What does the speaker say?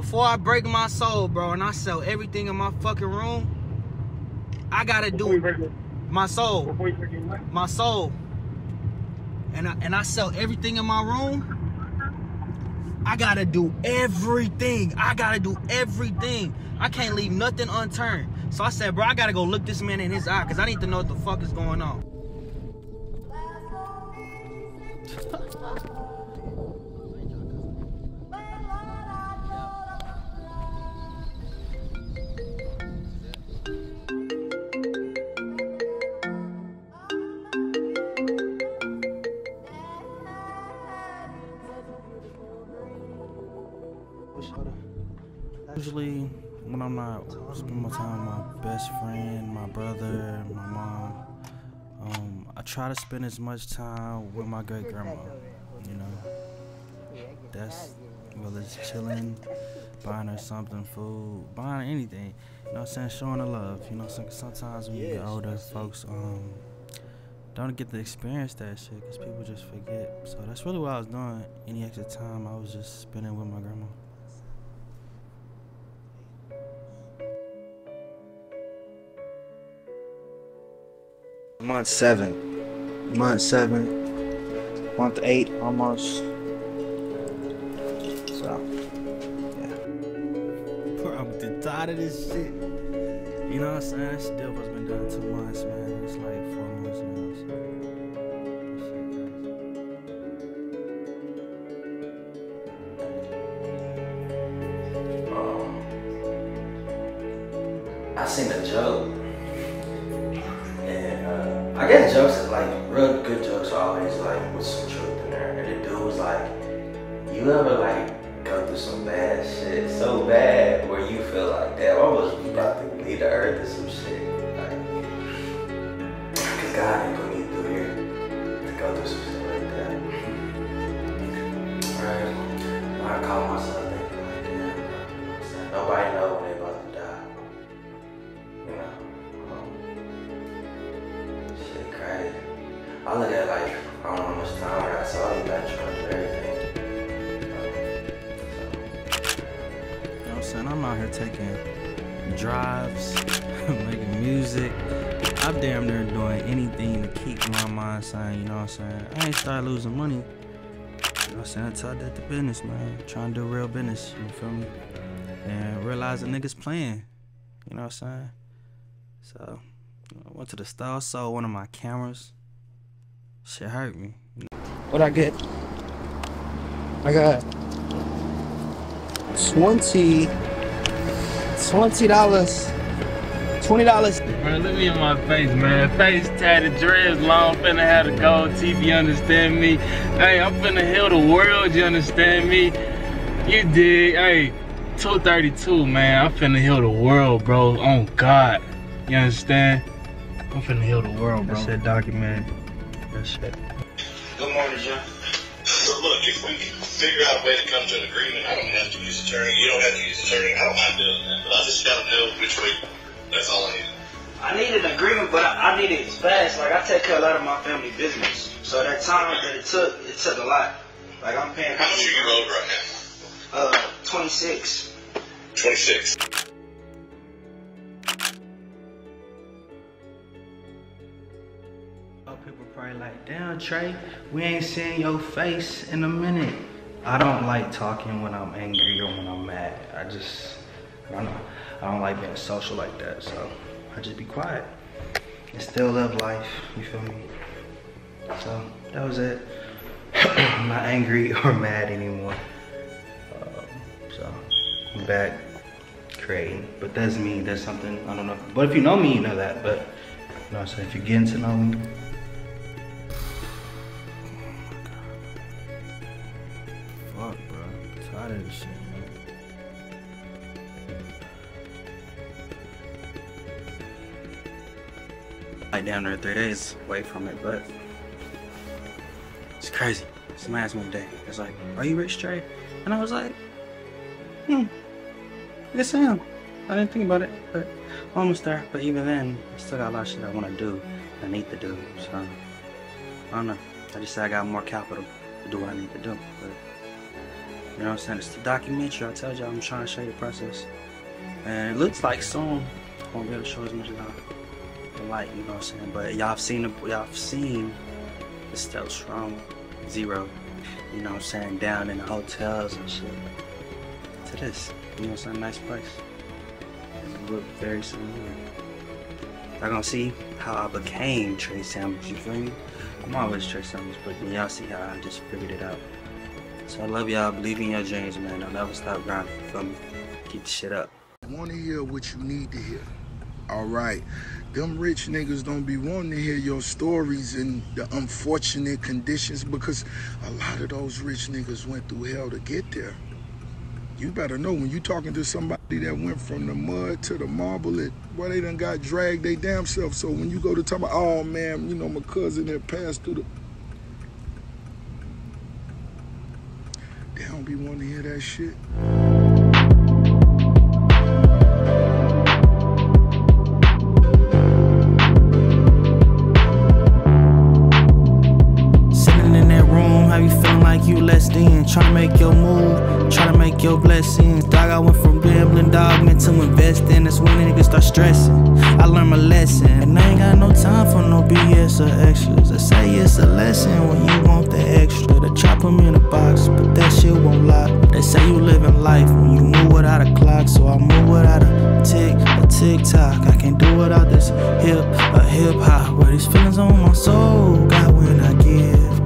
Before I break my soul, bro, and I sell everything in my fucking room, I gotta Before do it, my soul, before you break it, what? my soul, and I and I sell everything in my room. I gotta do everything. I gotta do everything. I can't leave nothing unturned. So I said, bro, I gotta go look this man in his eye because I need to know what the fuck is going on. Usually, when I'm not spending my time with my best friend, my brother, my mom, um, I try to spend as much time with my great grandma. You know, that's whether it's chilling, buying her something, food, buying anything. You know what I'm saying? Showing her love. You know, sometimes when you get older, folks um, don't get to experience that shit because people just forget. So that's really what I was doing. Any extra time I was just spending with my grandma. Month seven. Month seven. Month eight almost. So Bro, I'm getting tired of this shit. You know what I'm saying? That still has been done two months, man. It's like four months now. So. Um, I seen a joke, and I guess jokes like real good jokes are always like with some truth in there. And the dude was like, "You ever like go through some bad shit, so bad where you feel like, damn, I was about to leave the earth or some shit, like, cause God ain't put me through here to go through some shit like that." Right? I call myself I look at like, I don't know how much time I got, so I'll be back trying to do everything. You know what I'm saying? I'm out here taking drives, making music. I'm damn near doing anything to keep my mind sane, you know what I'm saying? I ain't start losing money. You know what I'm saying? Until I did the business, man. Trying to do real business, you feel me? And realize the niggas playing. You know what I'm saying? So, I went to the store, sold one of my cameras. Shit hurt me. what I get? I got twenty twenty dollars. Twenty dollars. Bro, look me in my face, man. Face tatted, dreads long, finna have the gold teeth, you understand me? Hey, I'm finna heal the world, you understand me? You dig? Hey, 232, man. I'm finna heal the world, bro. Oh, God. You understand? I'm finna heal the world, bro. That shit documented. That shit. Good morning, John. So look, if we can figure out a way to come to an agreement, I don't have to use attorney. You don't have to use attorney. I don't mind doing that, but I just gotta know which way. That's all I need. I need an agreement, but I, I need it fast. Like, I take care of a lot of my family business. So that time that it took, it took a lot. Like, I'm paying. How much are you owed right now? Uh, 26. Twenty-six. Oh, people probably like, damn Tray, we ain't seeing your face in a minute. I don't like talking when I'm angry or when I'm mad. I just, I don't know. I don't like being social like that, so I just be quiet and still live life. You feel me? So that was it. I'm not angry or mad anymore. Um, so I'm back creating, but that's me. That's something I don't know. But if you know me, you know that. But you know, what I'm saying if you're getting to know me, I'm shit. Like down there three days away from it, but it's crazy. Somebody asked me day, it's like, are you rich, Tray? And I was like, hmm, yes I am. I didn't think about it, but almost there. But even then, I still got a lot of shit I want to do, I need to do. So, I don't know. I just said I got more capital to do what I need to do. But You know what I'm saying? It's the documentary. I told y'all I'm trying to show you the process. And it looks like soon I won't be able to show as much as I like, you know what I'm saying? But y'all have seen the y'all have seen the stealth from zero, you know what I'm saying, down in the hotels and shit. To this. You know what I'm saying? Nice place. And it look very similar. Y'all gonna see how I became Tray Samuels, you feel me? I'm always Tray Samuels, but y'all see how I just figured it out. So I love y'all. Believe in your dreams, man. Don't never stop grinding. Feel me? Keep the shit up. I want to hear what you need to hear. All right. Them rich niggas don't be wanting to hear your stories and the unfortunate conditions because a lot of those rich niggas went through hell to get there. You better know when you talking to somebody that went from the mud to the marble, it boy, they done got dragged they damn self. So when you go to talk about, oh man, you know, my cousin that passed through the They don't be wanting to hear that shit. Sitting in that room, how you feeling like you less than? Trying to make your move, trying to make your blessings. Dog, I went from gambling, dog, man, to investing. That's when niggas start stressing. I learned my lesson, and I ain't got no time for no BS or extras. I say it's a lesson when you want To chop 'em in a box, but that shit won't lock. They say you living life when you move without a clock, so I move without a tick, a tick tock. I can't do without this hip, a hip hop. But these feelings on my soul, God, when I get